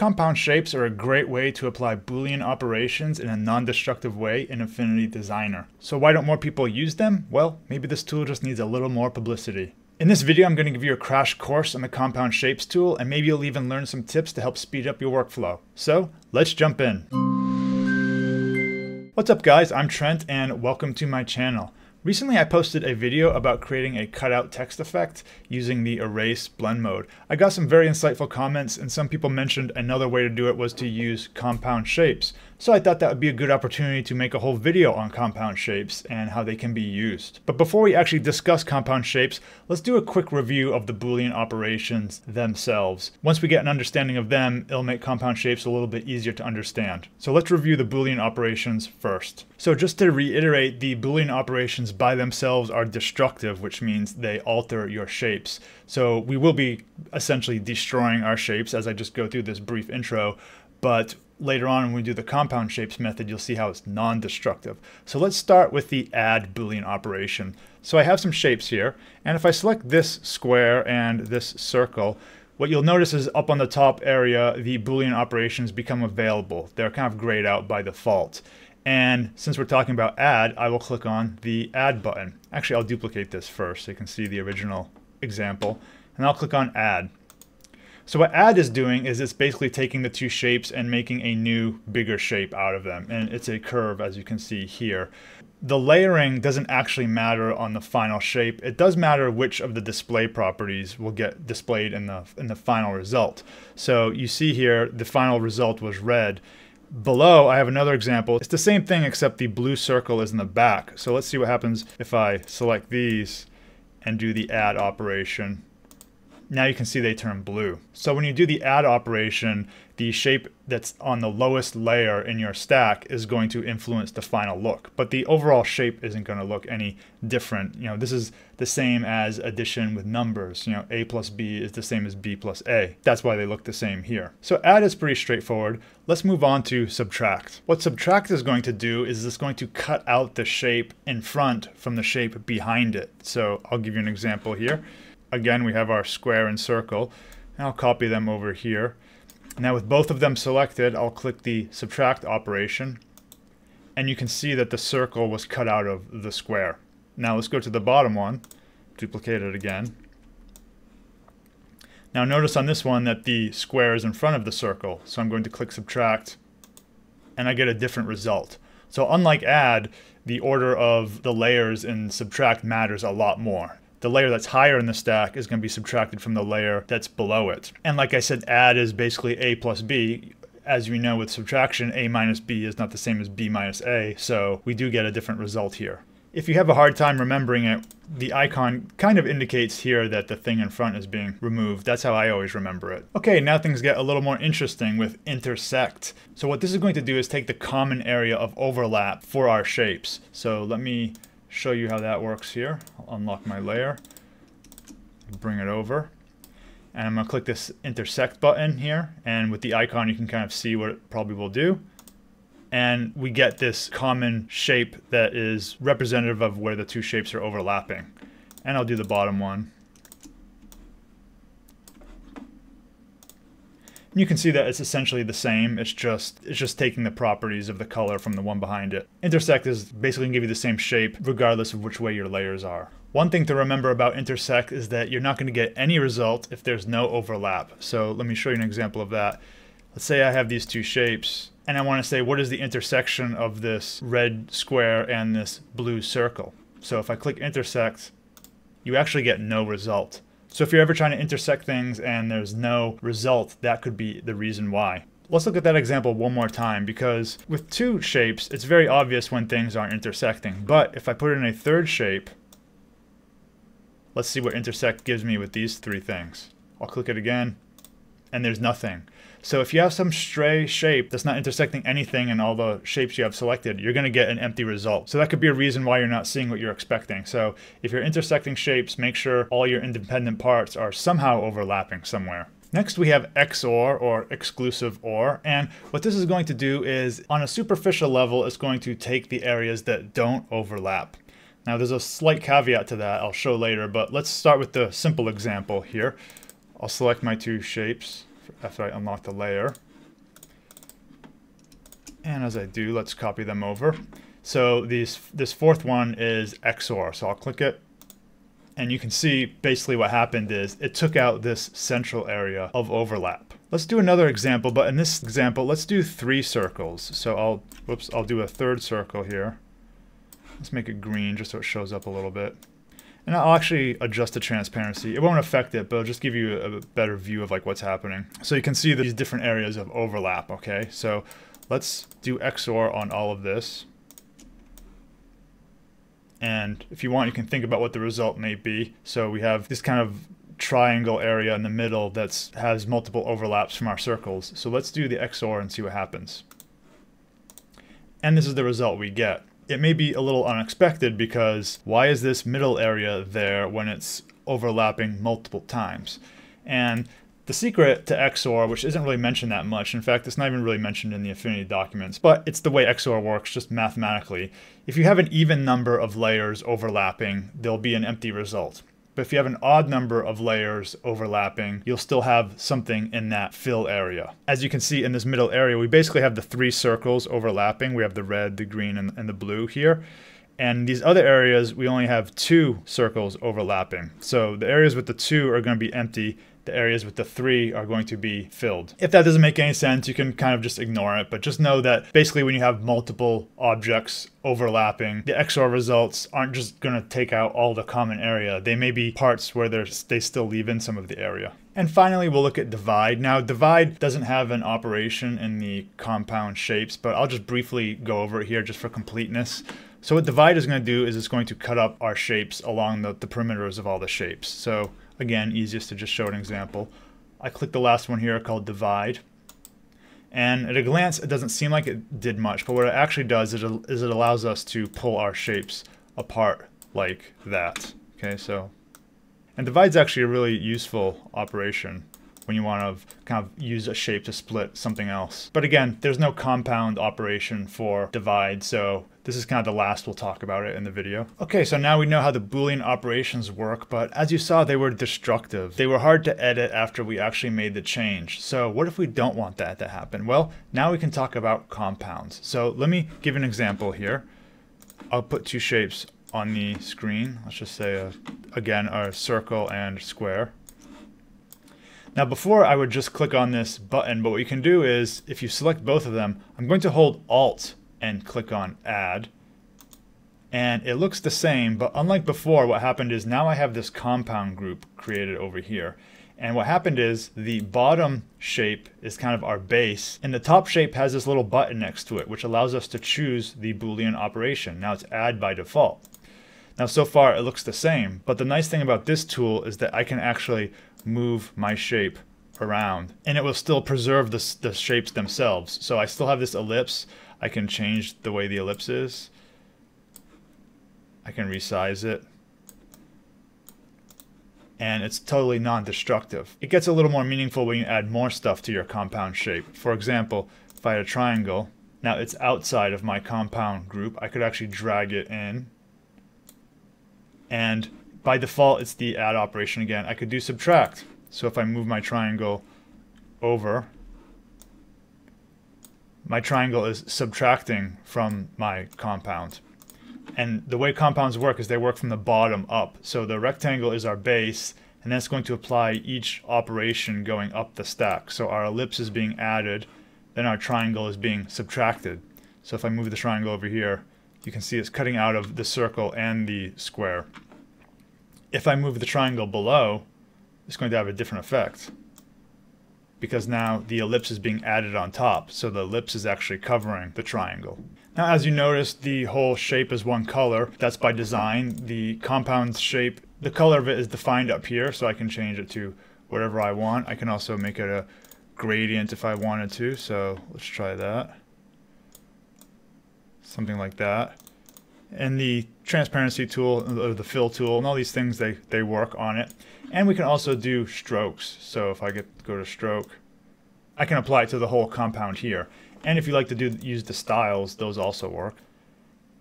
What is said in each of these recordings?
Compound shapes are a great way to apply Boolean operations in a non-destructive way in Affinity Designer. So why don't more people use them? Well, maybe this tool just needs a little more publicity. In this video, I'm going to give you a crash course on the Compound Shapes tool, and maybe you'll even learn some tips to help speed up your workflow. So, let's jump in. What's up guys, I'm Trent, and welcome to my channel. Recently I posted a video about creating a cutout text effect using the erase blend mode. I got some very insightful comments and some people mentioned another way to do it was to use compound shapes. So I thought that would be a good opportunity to make a whole video on compound shapes and how they can be used. But before we actually discuss compound shapes, let's do a quick review of the Boolean operations themselves. Once we get an understanding of them, it'll make compound shapes a little bit easier to understand. So let's review the Boolean operations first. So just to reiterate, the Boolean operations by themselves are destructive, which means they alter your shapes. So we will be essentially destroying our shapes as I just go through this brief intro, but later on when we do the compound shapes method, you'll see how it's non-destructive. So let's start with the add Boolean operation. So I have some shapes here, and if I select this square and this circle, what you'll notice is up on the top area, the Boolean operations become available. They're kind of grayed out by default. And since we're talking about add, I will click on the add button. Actually, I'll duplicate this first so you can see the original example. And I'll click on add. So what add is doing is it's basically taking the two shapes and making a new bigger shape out of them. And it's a curve as you can see here. The layering doesn't actually matter on the final shape. It does matter which of the display properties will get displayed in the, in the final result. So you see here the final result was red. Below, I have another example. It's the same thing except the blue circle is in the back. So let's see what happens if I select these and do the add operation now you can see they turn blue. So when you do the add operation, the shape that's on the lowest layer in your stack is going to influence the final look. But the overall shape isn't going to look any different. You know, this is the same as addition with numbers. You know, a plus b is the same as b plus a. That's why they look the same here. So add is pretty straightforward. Let's move on to subtract. What subtract is going to do is it's going to cut out the shape in front from the shape behind it. So I'll give you an example here again, we have our square and circle. And I'll copy them over here. Now with both of them selected, I'll click the subtract operation. And you can see that the circle was cut out of the square. Now let's go to the bottom one, duplicate it again. Now notice on this one that the square is in front of the circle. So I'm going to click subtract and I get a different result. So unlike add, the order of the layers in subtract matters a lot more the layer that's higher in the stack is going to be subtracted from the layer that's below it. And like I said, add is basically a plus b. As we know with subtraction, a minus b is not the same as b minus a, so we do get a different result here. If you have a hard time remembering it, the icon kind of indicates here that the thing in front is being removed. That's how I always remember it. Okay, now things get a little more interesting with intersect. So what this is going to do is take the common area of overlap for our shapes. So let me show you how that works here. I'll unlock my layer, bring it over, and I'm to click this intersect button here, and with the icon you can kind of see what it probably will do. And we get this common shape that is representative of where the two shapes are overlapping. And I'll do the bottom one. You can see that it's essentially the same. It's just it's just taking the properties of the color from the one behind it. Intersect is basically going to give you the same shape regardless of which way your layers are. One thing to remember about intersect is that you're not going to get any result if there's no overlap. So let me show you an example of that. Let's say I have these two shapes and I want to say what is the intersection of this red square and this blue circle. So if I click intersect, you actually get no result. So if you're ever trying to intersect things and there's no result, that could be the reason why. Let's look at that example one more time because with two shapes, it's very obvious when things aren't intersecting. But if I put in a third shape, let's see what intersect gives me with these three things. I'll click it again and there's nothing. So if you have some stray shape that's not intersecting anything in all the shapes you have selected, you're going to get an empty result. So that could be a reason why you're not seeing what you're expecting. So if you're intersecting shapes, make sure all your independent parts are somehow overlapping somewhere. Next we have XOR or exclusive OR and what this is going to do is on a superficial level it's going to take the areas that don't overlap. Now there's a slight caveat to that I'll show later but let's start with the simple example here. I'll select my two shapes after I unlock the layer. And as I do, let's copy them over. So these, this fourth one is XOR. So I'll click it. And you can see basically what happened is it took out this central area of overlap. Let's do another example, but in this example, let's do three circles. So I'll, whoops, I'll do a third circle here. Let's make it green just so it shows up a little bit. And I'll actually adjust the transparency. It won't affect it, but it'll just give you a better view of like what's happening. So you can see these different areas of overlap, okay? So let's do XOR on all of this. And if you want, you can think about what the result may be. So we have this kind of triangle area in the middle that has multiple overlaps from our circles. So let's do the XOR and see what happens. And this is the result we get. It may be a little unexpected because why is this middle area there when it's overlapping multiple times? And the secret to XOR, which isn't really mentioned that much, in fact, it's not even really mentioned in the Affinity documents, but it's the way XOR works just mathematically. If you have an even number of layers overlapping, there'll be an empty result. But if you have an odd number of layers overlapping, you'll still have something in that fill area. As you can see in this middle area, we basically have the three circles overlapping. We have the red, the green, and, and the blue here. And these other areas, we only have two circles overlapping. So the areas with the two are going to be empty the areas with the three are going to be filled. If that doesn't make any sense, you can kind of just ignore it, but just know that basically when you have multiple objects overlapping, the XOR results aren't just going to take out all the common area. They may be parts where they still leave in some of the area. And finally, we'll look at divide. Now, divide doesn't have an operation in the compound shapes, but I'll just briefly go over it here just for completeness. So what divide is going to do is it's going to cut up our shapes along the, the perimeters of all the shapes. So Again, easiest to just show an example. I click the last one here called divide. And at a glance, it doesn't seem like it did much, but what it actually does is it allows us to pull our shapes apart like that. Okay, so, and divide's actually a really useful operation when you want to kind of use a shape to split something else. But again, there's no compound operation for divide, so this is kind of the last we'll talk about it in the video. Okay, so now we know how the Boolean operations work, but as you saw, they were destructive. They were hard to edit after we actually made the change. So what if we don't want that to happen? Well, now we can talk about compounds. So let me give an example here. I'll put two shapes on the screen. Let's just say, a, again, a circle and square. Now before I would just click on this button, but what you can do is if you select both of them, I'm going to hold Alt and click on Add. And it looks the same, but unlike before, what happened is now I have this compound group created over here. And what happened is the bottom shape is kind of our base, and the top shape has this little button next to it, which allows us to choose the Boolean operation. Now it's add by default. Now so far it looks the same, but the nice thing about this tool is that I can actually move my shape around and it will still preserve the, the shapes themselves. So I still have this ellipse. I can change the way the ellipse is. I can resize it. And it's totally non-destructive. It gets a little more meaningful when you add more stuff to your compound shape. For example, if I had a triangle, now it's outside of my compound group, I could actually drag it in. And by default, it's the add operation again. I could do subtract. So if I move my triangle over, my triangle is subtracting from my compound. And the way compounds work is they work from the bottom up. So the rectangle is our base, and that's going to apply each operation going up the stack. So our ellipse is being added, then our triangle is being subtracted. So if I move the triangle over here, you can see it's cutting out of the circle and the square if I move the triangle below, it's going to have a different effect because now the ellipse is being added on top, so the ellipse is actually covering the triangle. Now as you notice, the whole shape is one color. That's by design. The compound shape, the color of it is defined up here, so I can change it to whatever I want. I can also make it a gradient if I wanted to, so let's try that. Something like that. And the transparency tool uh, or the fill tool and all these things they they work on it. And we can also do strokes. So if I get go to stroke I can apply it to the whole compound here. And if you like to do use the styles those also work.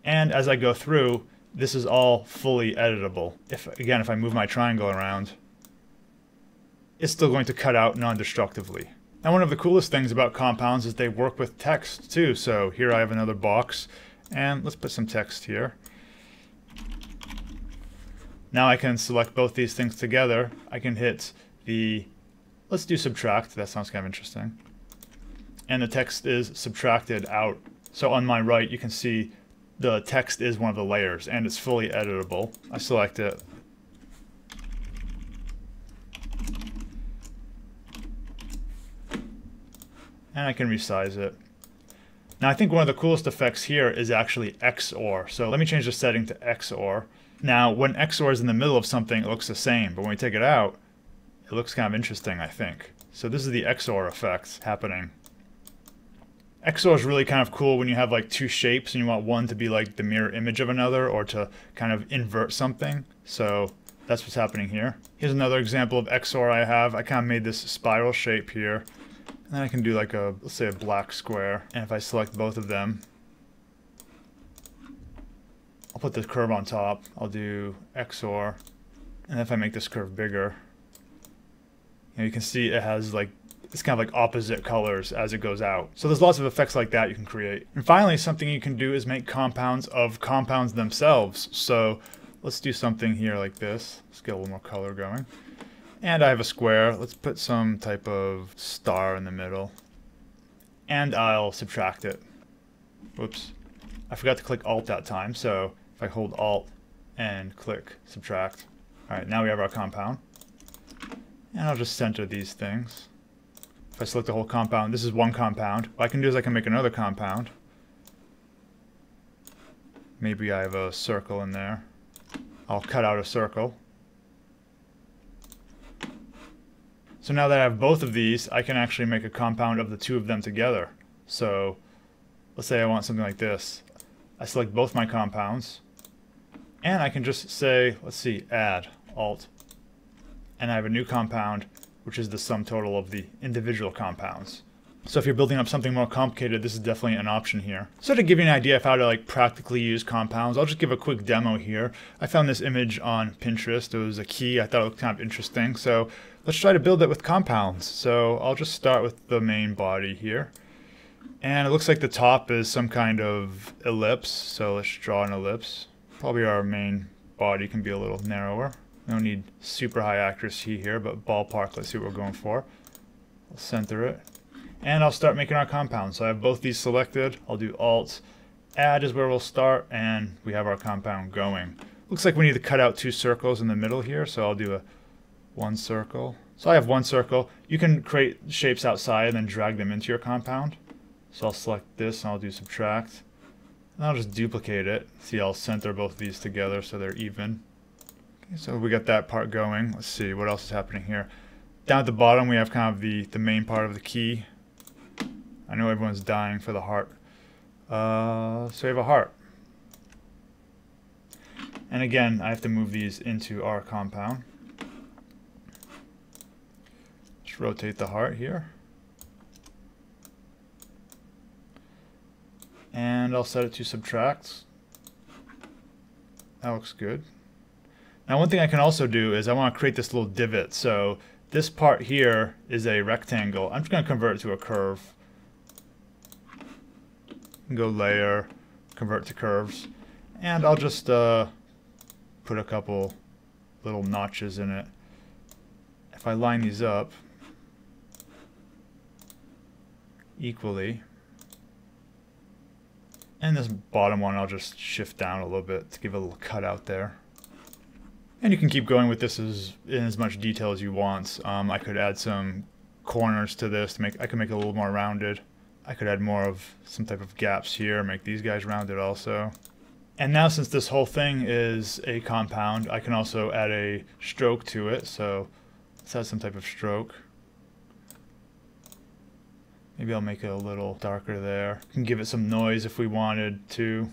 And as I go through this is all fully editable. If again if I move my triangle around it's still going to cut out non-destructively Now one of the coolest things about compounds is they work with text too. So here I have another box and let's put some text here. Now I can select both these things together. I can hit the, let's do subtract, that sounds kind of interesting. And the text is subtracted out. So on my right you can see the text is one of the layers and it's fully editable. I select it, and I can resize it. Now I think one of the coolest effects here is actually XOR. So let me change the setting to XOR. Now when XOR is in the middle of something, it looks the same, but when we take it out, it looks kind of interesting, I think. So this is the XOR effect happening. XOR is really kind of cool when you have like two shapes and you want one to be like the mirror image of another or to kind of invert something. So that's what's happening here. Here's another example of XOR I have. I kind of made this spiral shape here. And then I can do like a, let's say a black square. And if I select both of them, I'll put this curve on top. I'll do XOR. And if I make this curve bigger, you, know, you can see it has like it's kind of like opposite colors as it goes out. So there's lots of effects like that you can create. And finally, something you can do is make compounds of compounds themselves. So let's do something here like this. Let's get a little more color going. And I have a square. Let's put some type of star in the middle. And I'll subtract it. Whoops. I forgot to click Alt that time, so if I hold Alt and click subtract. Alright, now we have our compound. And I'll just center these things. If I select the whole compound, this is one compound. What I can do is I can make another compound. Maybe I have a circle in there. I'll cut out a circle. So now that I have both of these, I can actually make a compound of the two of them together. So let's say I want something like this. I select both my compounds, and I can just say, let's see, add, alt, and I have a new compound, which is the sum total of the individual compounds. So if you're building up something more complicated, this is definitely an option here. So to give you an idea of how to like practically use compounds, I'll just give a quick demo here. I found this image on Pinterest. It was a key. I thought it looked kind of interesting. So let's try to build it with compounds. So I'll just start with the main body here. And it looks like the top is some kind of ellipse. So let's draw an ellipse. Probably our main body can be a little narrower. We don't need super high accuracy here, but ballpark, let's see what we're going for. I'll center it. And I'll start making our compound. So I have both these selected. I'll do Alt. Add is where we'll start, and we have our compound going. Looks like we need to cut out two circles in the middle here, so I'll do a one circle. So I have one circle. You can create shapes outside and then drag them into your compound. So I'll select this and I'll do subtract. And I'll just duplicate it. See, I'll center both of these together so they're even. Okay, so we got that part going. Let's see, what else is happening here? Down at the bottom, we have kind of the, the main part of the key. I know everyone's dying for the heart. Uh, so we have a heart. And again, I have to move these into our compound. Rotate the heart here. And I'll set it to subtract. That looks good. Now one thing I can also do is I want to create this little divot. So this part here is a rectangle. I'm just going to convert it to a curve. Go layer, convert to curves. And I'll just uh, put a couple little notches in it. If I line these up, equally. And this bottom one I'll just shift down a little bit to give a little cutout there. And you can keep going with this as, in as much detail as you want. Um, I could add some corners to this to make I could make it a little more rounded. I could add more of some type of gaps here, make these guys rounded also. And now since this whole thing is a compound, I can also add a stroke to it. So let's add some type of stroke. Maybe I'll make it a little darker there. Can give it some noise if we wanted to.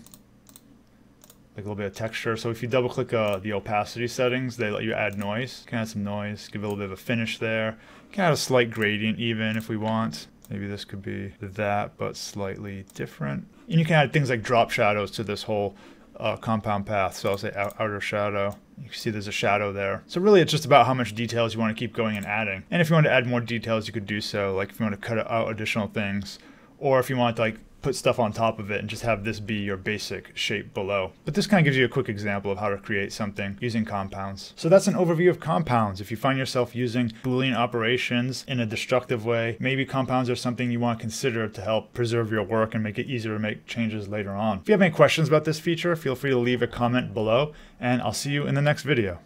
Like a little bit of texture. So if you double click uh, the opacity settings, they let you add noise. Can add some noise, give it a little bit of a finish there. You can add a slight gradient even if we want. Maybe this could be that, but slightly different. And you can add things like drop shadows to this whole uh, compound path. So I'll say outer shadow. You can see there's a shadow there. So really it's just about how much details you want to keep going and adding. And if you want to add more details, you could do so. Like if you want to cut out additional things, or if you want to like put stuff on top of it and just have this be your basic shape below. But this kind of gives you a quick example of how to create something using compounds. So that's an overview of compounds. If you find yourself using Boolean operations in a destructive way, maybe compounds are something you want to consider to help preserve your work and make it easier to make changes later on. If you have any questions about this feature, feel free to leave a comment below and I'll see you in the next video.